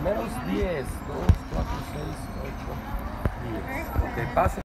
primeros 10, 2, 4, 6, 8, 10. Ok, pase.